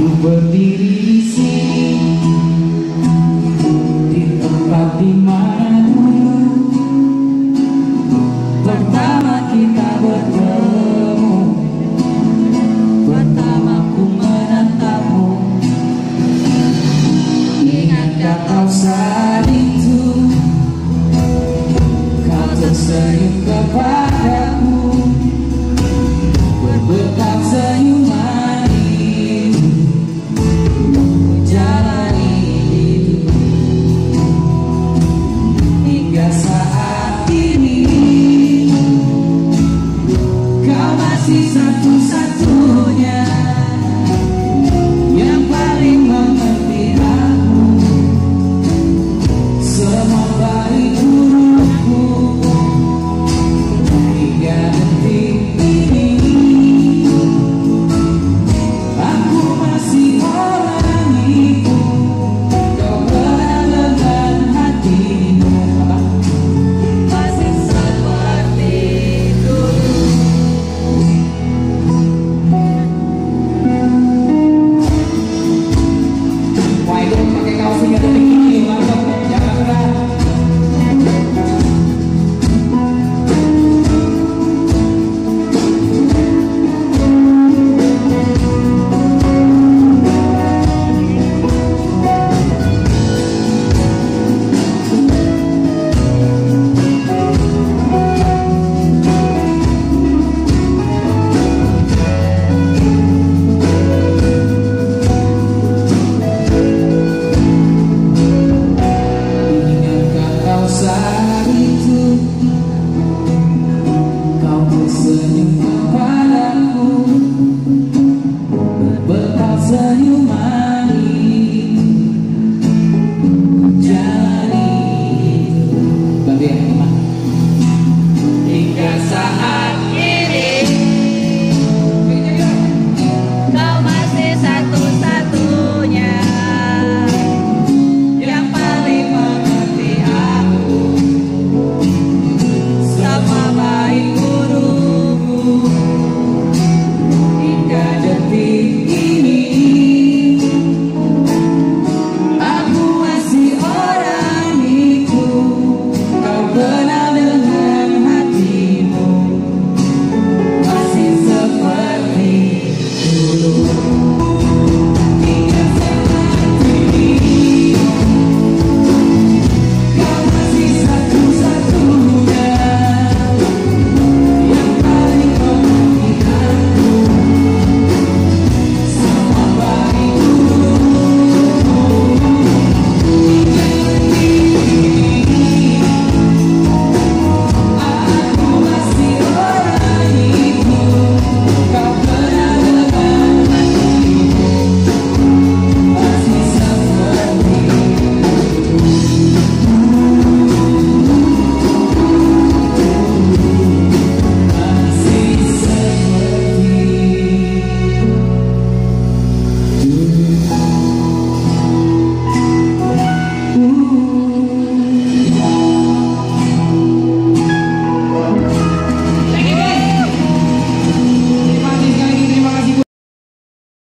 Berdiri di tempat di mana Pertama kita bertemu Pertama ku menatapmu. Ingatkah kau saat itu Kau tersenyum Kau ai vou pagar calcinha do casa e.